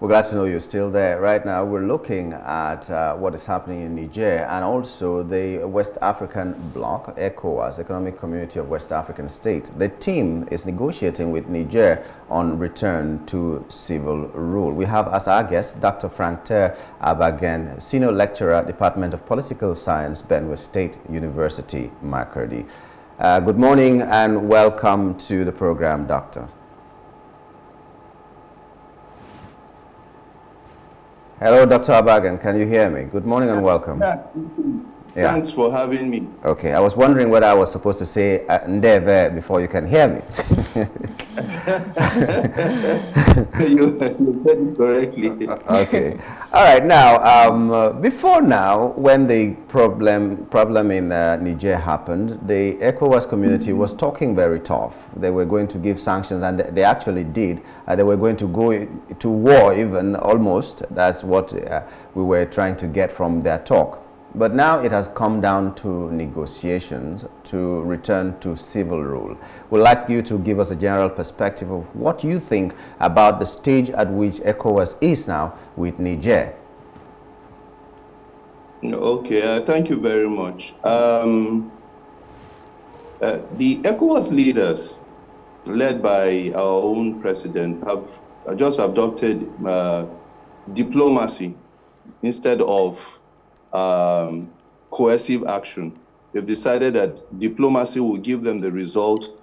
We're glad to know you're still there. Right now, we're looking at uh, what is happening in Niger and also the West African bloc, ECOWAS, Economic Community of West African States. The team is negotiating with Niger on return to civil rule. We have as our guest Dr. Frank Ter Abagen, Senior Lecturer, Department of Political Science, Benue State University, Makurdi. Uh, good morning and welcome to the program, Doctor. Hello, Dr. Abagan. Can you hear me? Good morning and welcome. Yeah. Thanks for having me. Okay, I was wondering whether I was supposed to say uh, Ndeve before you can hear me. you, you said it correctly. okay. All right. Now, um, uh, before now, when the problem problem in uh, Niger happened, the ECOWAS community was talking very tough. They were going to give sanctions, and they actually did. Uh, they were going to go to war, even almost. That's what uh, we were trying to get from their talk. But now it has come down to negotiations to return to civil rule. We'd like you to give us a general perspective of what you think about the stage at which ECOWAS is now with Niger. Okay, uh, thank you very much. Um, uh, the ECOWAS leaders, led by our own president, have just adopted uh, diplomacy instead of um, coercive action. They've decided that diplomacy will give them the result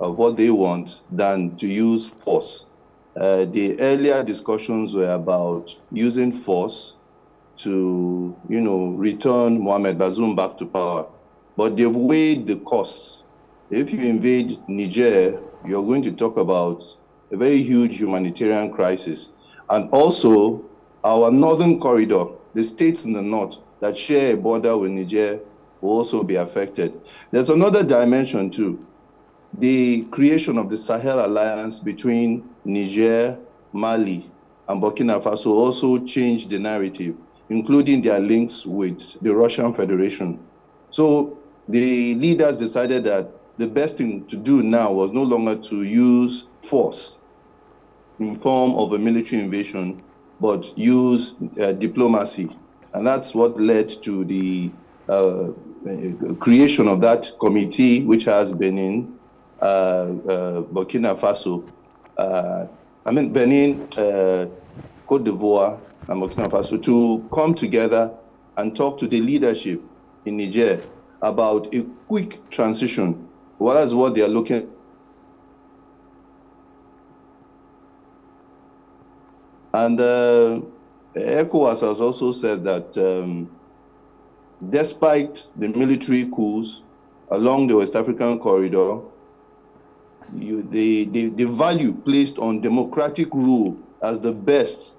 of what they want than to use force. Uh, the earlier discussions were about using force to, you know, return Mohamed Bazoum back to power. But they've weighed the costs. If you invade Niger, you're going to talk about a very huge humanitarian crisis. And also, our northern corridor the states in the north that share a border with Niger will also be affected. There's another dimension too. The creation of the Sahel alliance between Niger, Mali, and Burkina Faso also changed the narrative, including their links with the Russian Federation. So the leaders decided that the best thing to do now was no longer to use force in form of a military invasion, but use uh, diplomacy. And that's what led to the uh, creation of that committee, which has Benin, uh, uh Burkina Faso, uh, I mean Benin, uh, Cote d'Ivoire, and Burkina Faso to come together and talk to the leadership in Niger about a quick transition. What is what they are looking And uh, ECOWAS has also said that um, despite the military coups along the West African corridor, you, the, the, the value placed on democratic rule as the best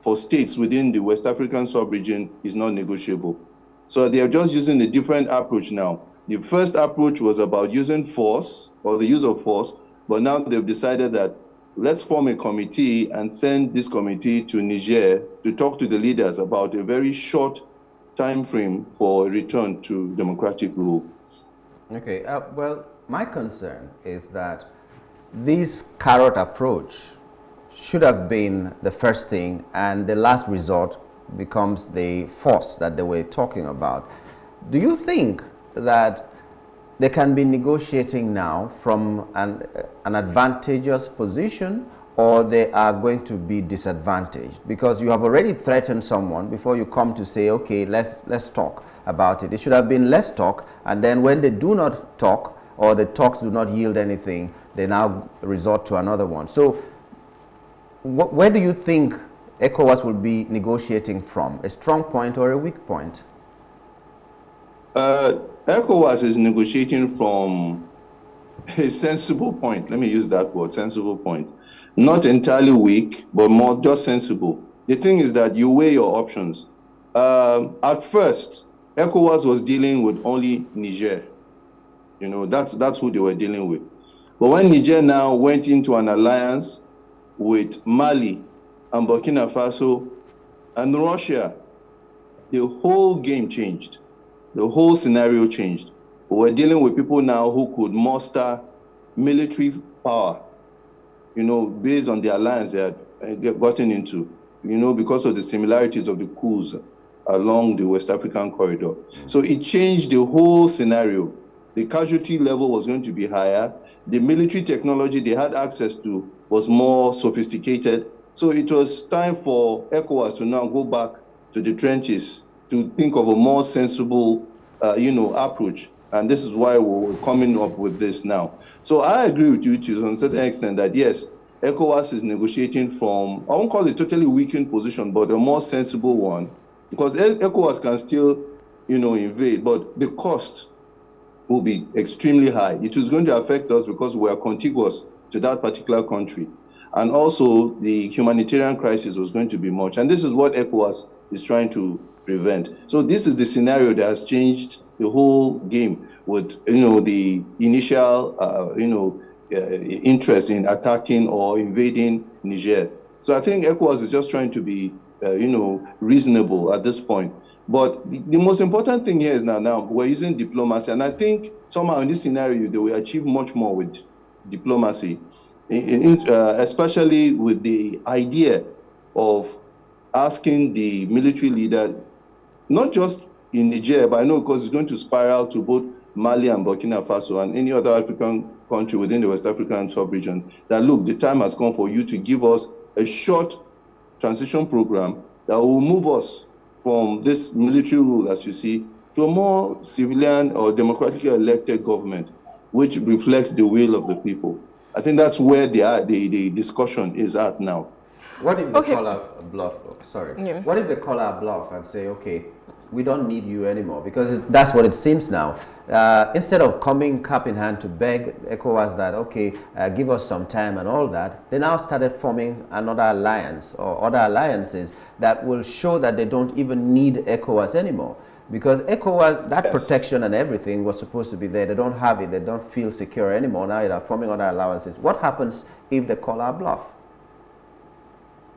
for states within the West African sub-region is not negotiable. So they are just using a different approach now. The first approach was about using force or the use of force, but now they've decided that let's form a committee and send this committee to Niger to talk to the leaders about a very short time frame for return to democratic rule. Okay, uh, well, my concern is that this carrot approach should have been the first thing and the last resort becomes the force that they were talking about. Do you think that they can be negotiating now from an, an advantageous position or they are going to be disadvantaged because you have already threatened someone before you come to say okay let's let's talk about it. It should have been less talk. And then when they do not talk or the talks do not yield anything they now resort to another one. So wh where do you think ECOWAS will be negotiating from? A strong point or a weak point? Uh, ECOWAS is negotiating from a sensible point. Let me use that word, sensible point. Not entirely weak, but more just sensible. The thing is that you weigh your options. Um, at first, ECOWAS was dealing with only Niger. You know, that's that's who they were dealing with. But when Niger now went into an alliance with Mali and Burkina Faso and Russia, the whole game changed the whole scenario changed. We're dealing with people now who could muster military power, you know, based on the alliance they had uh, gotten into. you know, because of the similarities of the coups along the West African corridor. So it changed the whole scenario. The casualty level was going to be higher. The military technology they had access to was more sophisticated. So it was time for ECOWAS to now go back to the trenches to think of a more sensible, uh, you know, approach. And this is why we're coming up with this now. So I agree with you to some certain extent that yes, ECOWAS is negotiating from, I won't call it a totally weakened position, but a more sensible one because ECOWAS can still, you know, invade, but the cost will be extremely high. It is going to affect us because we are contiguous to that particular country. And also, the humanitarian crisis was going to be much. And this is what ECOWAS is trying to prevent. So this is the scenario that has changed the whole game with, you know, the initial, uh, you know, uh, interest in attacking or invading Niger. So I think ECOWAS is just trying to be uh, you know, reasonable at this point. But the, the, most important thing here is now, now we're using diplomacy, and I think somehow in this scenario they will achieve much more with diplomacy, in, in, uh, especially with the idea of asking the military leader, not just in Niger, but I know because it's going to spiral to both Mali and Burkina Faso and any other African country within the West African sub-region, that look, the time has come for you to give us a short transition program that will move us from this military rule, as you see, to a more civilian or democratically elected government, which reflects the will of the people. I think that's where the, the, the discussion is at now. What if they okay. call a bluff? Oh, sorry. Yeah. What if they call a bluff and say, okay, we don't need you anymore? Because that's what it seems now uh, instead of coming cap in hand to beg ECOWAS that, okay, uh, give us some time and all that, they now started forming another alliance or other alliances that will show that they don't even need ECOWAS anymore. Because ECOWAS, that yes. protection and everything was supposed to be there. They don't have it. They don't feel secure anymore. Now they're forming other alliances. What happens if they call our bluff?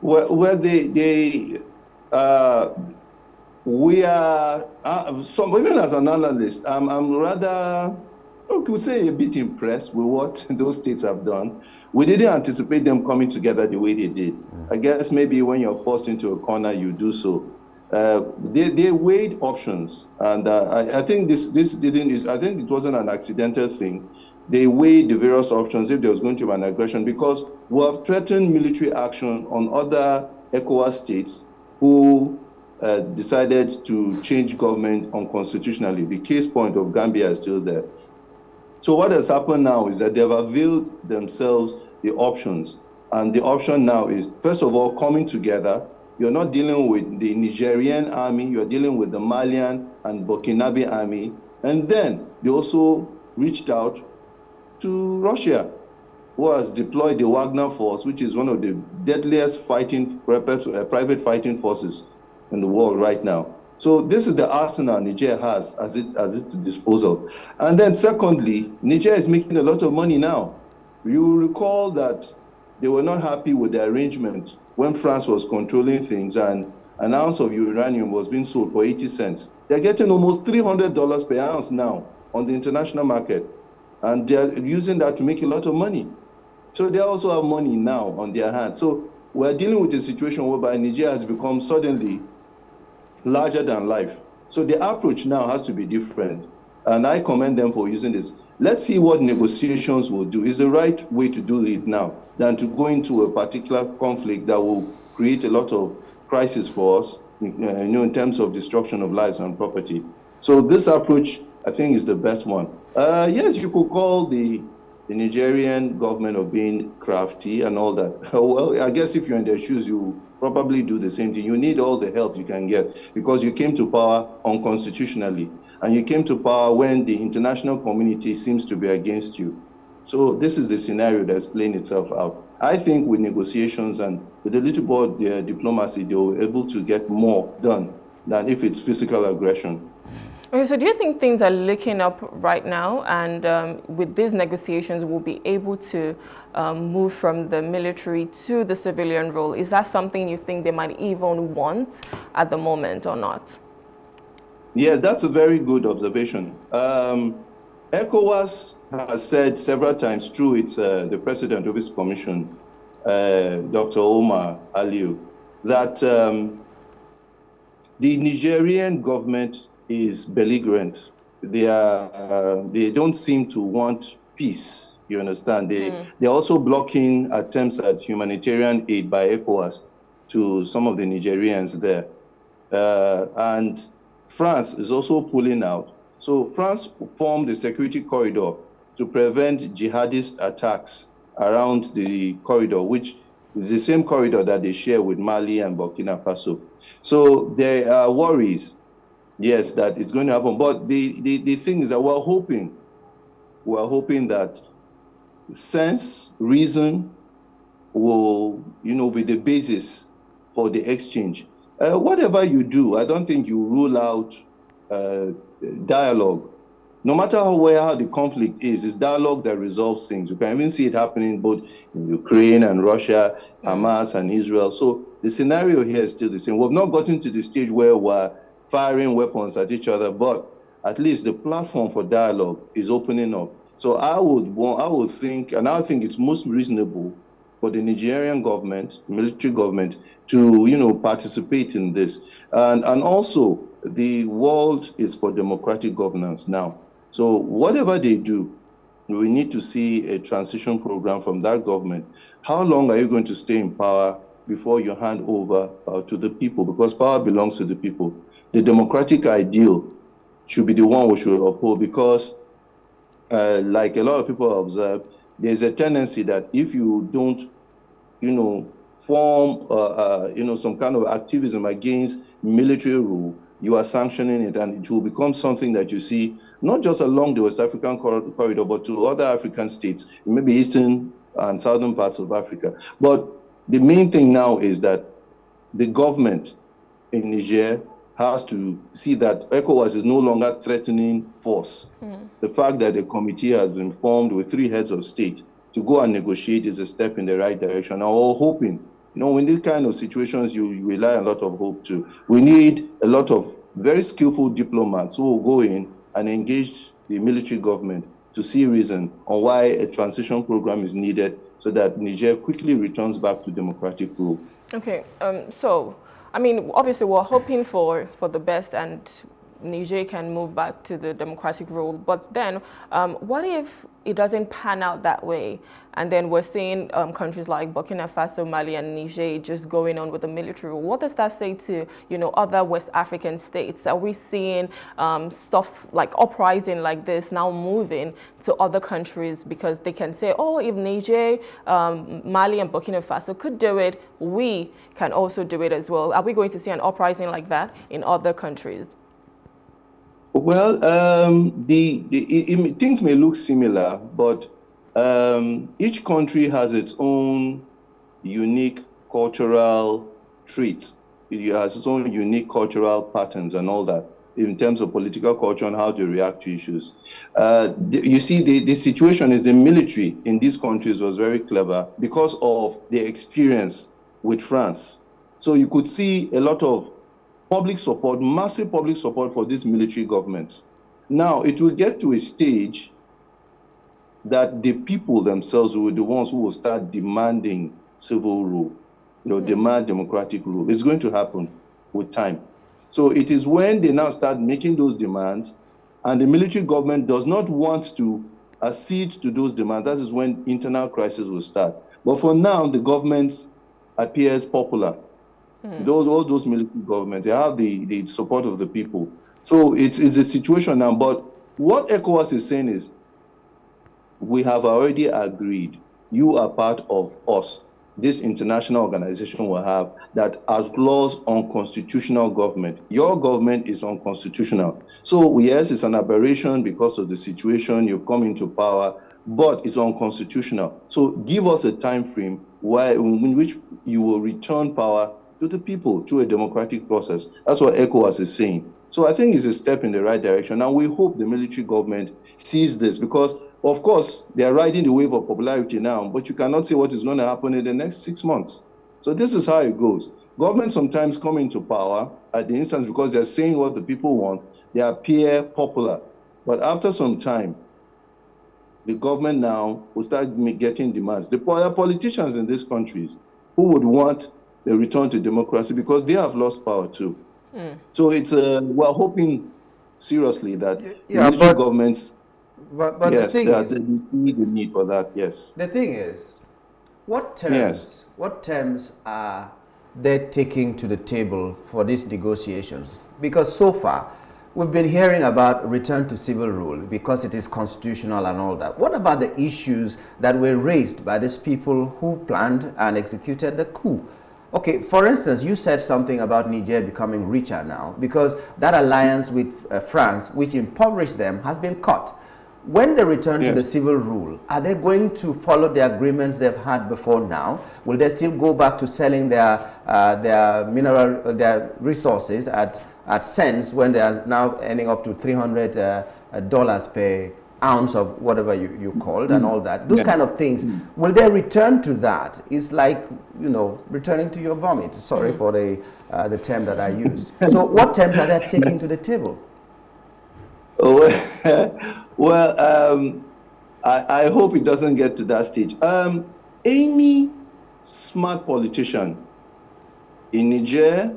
Well, well they, they uh, we are, uh, some, even as an analyst, I'm, I'm rather, I could say a bit impressed with what those states have done. We didn't anticipate them coming together the way they did. Mm. I guess maybe when you're forced into a corner, you do so. Uh, they, they weighed options, and uh, I, I, think this this didn't. I think it wasn't an accidental thing. They weighed the various options if there was going to be an aggression because we have threatened military action on other ECOWAS states who uh, decided to change government unconstitutionally. The case point of Gambia is still there. So what has happened now is that they've availed themselves the options. And the option now is, first of all, coming together. You're not dealing with the Nigerian army, you're dealing with the Malian and Burkinabe army. And then they also reached out to Russia, who has deployed the Wagner Force, which is one of the deadliest fighting uh, private fighting forces in the world right now. So this is the arsenal Niger has as it as its disposal. And then secondly, Niger is making a lot of money now. You recall that they were not happy with the arrangement when France was controlling things and an ounce of uranium was being sold for 80 cents. They're getting almost $300 per ounce now on the international market. And they're using that to make a lot of money. So they also have money now on their hands. So we're dealing with a situation whereby Nigeria has become suddenly larger than life. So the approach now has to be different. And I commend them for using this. Let's see what negotiations will do. Is the right way to do it now than to go into a particular conflict that will create a lot of crisis for us, uh, you know, in terms of destruction of lives and property. So this approach, I think, is the best one. Uh, yes, you could call the, the Nigerian government of being crafty and all that. well, I guess if you're in their shoes, you probably do the same thing. You need all the help you can get because you came to power unconstitutionally and you came to power when the international community seems to be against you. So this is the scenario that's playing itself out. I think with negotiations and with a little bit of uh, diplomacy, they were able to get more done than if it's physical aggression. Okay, so do you think things are looking up right now and um, with these negotiations we'll be able to um, move from the military to the civilian role? Is that something you think they might even want at the moment or not? Yeah, that's a very good observation. Um, ECOWAS has said several times through its, uh, the president of its commission, uh, Dr. Omar Alieu, that um, the Nigerian government is belligerent. They are uh, they don't seem to want peace. You understand? They mm. they're also blocking attempts at humanitarian aid by ECOWAS to some of the Nigerians there, uh, and France is also pulling out. So France formed a security corridor to prevent jihadist attacks around the corridor, which is the same corridor that they share with Mali and Burkina Faso. So there are worries, yes, that it's going to happen. But the, the, the thing is that we're hoping, we're hoping that sense, reason will, you know, be the basis for the exchange. Uh, whatever you do, I don't think you rule out uh, dialogue no matter how where how the conflict is, it's dialogue that resolves things. You can even see it happening both in Ukraine and Russia, Hamas and Israel. So the scenario here is still the same. We've not gotten to the stage where we're firing weapons at each other, but at least the platform for dialogue is opening up. So I would want, I would think, and I think it's most reasonable for the Nigerian government, military government, to you know participate in this. And and also the world is for democratic governance now. So whatever they do, we need to see a transition program from that government. How long are you going to stay in power before you hand over uh, to the people? Because power belongs to the people. The democratic ideal should be the one we should uphold because, uh, like a lot of people observe, there's a tendency that if you don't, you know, form, uh, uh you know, some kind of activism against military rule, you are sanctioning it and it will become something that you see not just along the West African corridor, but to other African states, maybe eastern and southern parts of Africa. But the main thing now is that the government in Niger has to see that ECOWAS is no longer threatening force. Mm. The fact that a committee has been formed with three heads of state to go and negotiate is a step in the right direction. And we're hoping, you know, in these kind of situations, you, you rely a lot of hope too. We need a lot of very skillful diplomats who will go in and engage the military government to see reason on why a transition program is needed so that Niger quickly returns back to democratic rule. Okay, um, so, I mean, obviously we're hoping for, for the best and Niger can move back to the democratic rule. But then, um, what if it doesn't pan out that way? And then we're seeing um, countries like Burkina Faso, Mali, and Niger just going on with the military rule. What does that say to you know other West African states? Are we seeing um, stuff like uprising like this now moving to other countries because they can say, oh, if Niger, um, Mali, and Burkina Faso could do it, we can also do it as well. Are we going to see an uprising like that in other countries? Well, um, the, the it, it, things may look similar, but um, each country has its own unique cultural trait. It has its own unique cultural patterns and all that in terms of political culture and how they react to issues. Uh, the, you see, the, the situation is the military in these countries was very clever because of the experience with France. So you could see a lot of public support, massive public support for these military governments. Now, it will get to a stage that the people themselves will be the ones who will start demanding civil rule, you know, mm. demand democratic rule. It's going to happen with time. So it is when they now start making those demands and the military government does not want to accede to those demands, that is when internal crisis will start. But for now, the government appears popular. Mm. Those all those military governments, they have the, the support of the people. So it's, it's a situation now. But what ECOWAS is saying is, we have already agreed. You are part of us. This international organization will have that outlaws unconstitutional government. Your government is unconstitutional. So yes, it's an aberration because of the situation you've come into power, but it's unconstitutional. So give us a time frame in which you will return power to the people through a democratic process. That's what ECOWAS is saying. So I think it's a step in the right direction. And we hope the military government sees this because, of course, they are riding the wave of popularity now, but you cannot say what is going to happen in the next six months. So this is how it goes. Governments sometimes come into power at the instance because they're saying what the people want. They appear popular. But after some time, the government now will start getting demands. The politicians in these countries who would want a return to democracy because they have lost power too. Mm. So it's uh, we're hoping seriously that yeah, military but, governments. But, but yes, the thing is, need the need for that. Yes. The thing is, what terms? Yes. What terms are they taking to the table for these negotiations? Because so far, we've been hearing about return to civil rule because it is constitutional and all that. What about the issues that were raised by these people who planned and executed the coup? Okay, for instance, you said something about Niger becoming richer now because that alliance with uh, France, which impoverished them, has been cut. When they return yes. to the civil rule, are they going to follow the agreements they've had before now? Will they still go back to selling their, uh, their mineral, their resources at, at cents when they are now earning up to $300 uh, dollars per ounce of whatever you, you called mm. and all that. Those yeah. kind of things. Mm. Will they return to that? It's like, you know, returning to your vomit. Sorry mm. for the, uh, the term that I used. so what terms are they taking to the table? Oh, well, um, I, I, hope it doesn't get to that stage. Um, any smart politician in Niger,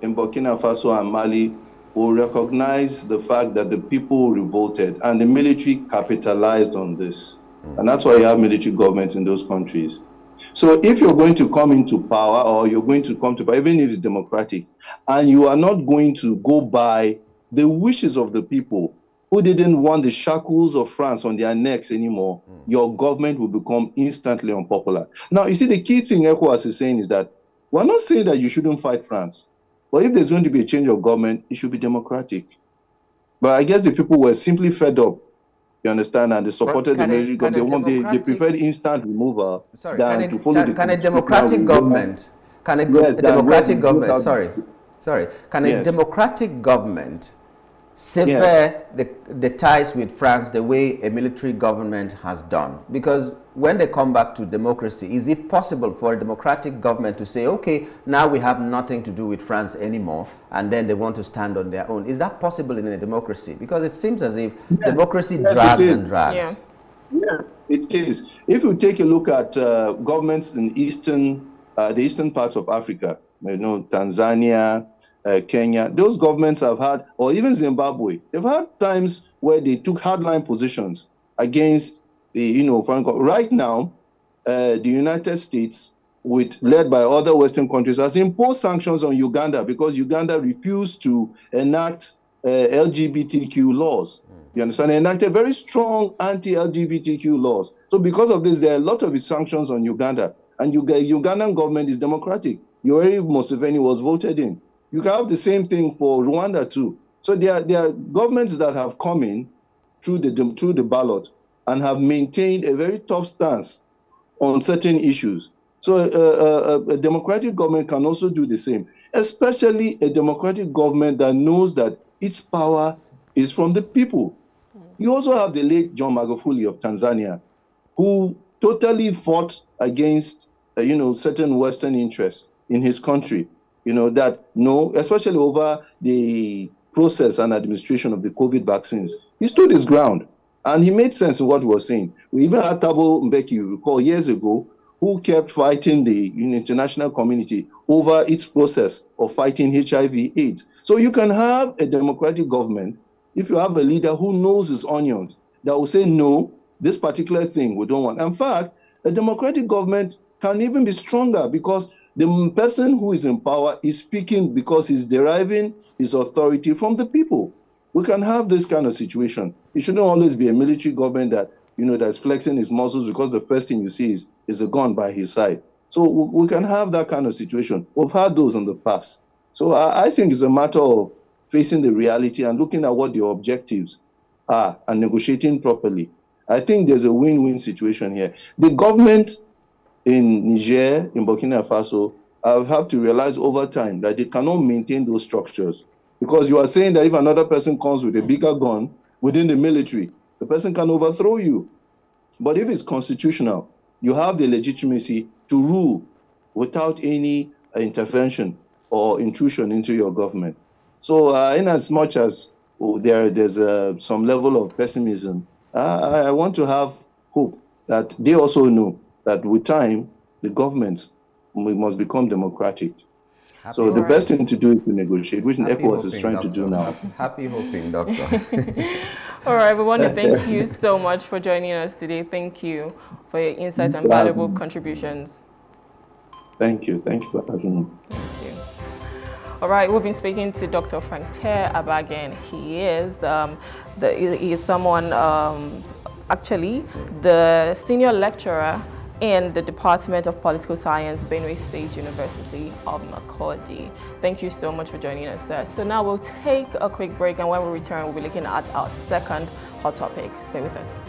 in Burkina Faso, and Mali will recognize the fact that the people revolted and the military capitalized on this. And that's why you have military governments in those countries. So if you're going to come into power or you're going to come to power, even if it's democratic, and you are not going to go by the wishes of the people, who didn't want the shackles of France on their necks anymore, mm. your government will become instantly unpopular. Now, you see, the key thing ECOWAS is saying is that we're not saying that you shouldn't fight France, but if there's going to be a change of government, it should be democratic. But I guess the people were simply fed up, you understand, and they supported the military government. They, want, they, they preferred instant removal sorry, than to follow can, the Can a democratic government, can a, yes, a democratic government, sorry, sorry, can a democratic government sever yes. the, the ties with France the way a military government has done. Because when they come back to democracy, is it possible for a democratic government to say, okay, now we have nothing to do with France anymore, and then they want to stand on their own? Is that possible in a democracy? Because it seems as if yes. democracy yes, drags and drags. Yeah. yeah, it is. If you take a look at uh, governments in eastern, uh, the eastern parts of Africa, you know, Tanzania, uh, Kenya, those governments have had, or even Zimbabwe, they've had times where they took hardline positions against the, you know, foreign. Right now, uh, the United States, with led by other Western countries, has imposed sanctions on Uganda because Uganda refused to enact uh, LGBTQ laws. You understand? They enacted very strong anti-LGBTQ laws. So because of this, there are a lot of sanctions on Uganda. And Ug Ugandan government is democratic. Yoweri Museveni was voted in. You can have the same thing for Rwanda too. So there are, there are governments that have come in through the through the ballot and have maintained a very tough stance on certain issues. So uh, uh, a democratic government can also do the same, especially a democratic government that knows that its power is from the people. You also have the late John Magufuli of Tanzania, who totally fought against, uh, you know, certain Western interests in his country you know, that no, especially over the process and administration of the COVID vaccines, he stood his ground and he made sense of what he was saying. We even had Thabo Mbeki, you recall, years ago, who kept fighting the international community over its process of fighting HIV AIDS. So you can have a democratic government if you have a leader who knows his onions that will say, no, this particular thing we don't want. In fact, a democratic government can even be stronger because the person who is in power is speaking because he's deriving his authority from the people. We can have this kind of situation. It shouldn't always be a military government that you know that's flexing his muscles because the first thing you see is, is a gun by his side. So we can have that kind of situation. We've had those in the past. So I, I think it's a matter of facing the reality and looking at what the objectives are and negotiating properly. I think there's a win-win situation here. The government in Niger, in Burkina Faso, I have had to realize over time that they cannot maintain those structures. Because you are saying that if another person comes with a bigger gun within the military, the person can overthrow you. But if it's constitutional, you have the legitimacy to rule without any intervention or intrusion into your government. So, uh, in as much as oh, there, there's uh, some level of pessimism, uh, I want to have hope that they also know that with time, the governments must become democratic. Happy so the best thing to do is to negotiate, which Happy ECOWAS is trying doctor. to do now. Happy hoping, doctor. All right, we want to thank you so much for joining us today. Thank you for your insights and valuable contributions. Thank you. Thank you for having me. Thank you. All right, we've been speaking to Dr. Frank Ter Abagen. He is um, the, he is someone um, actually the senior lecturer in the Department of Political Science, Benue State University of Makurdi. Thank you so much for joining us, sir. So now we'll take a quick break, and when we return, we'll be looking at our second hot topic. Stay with us.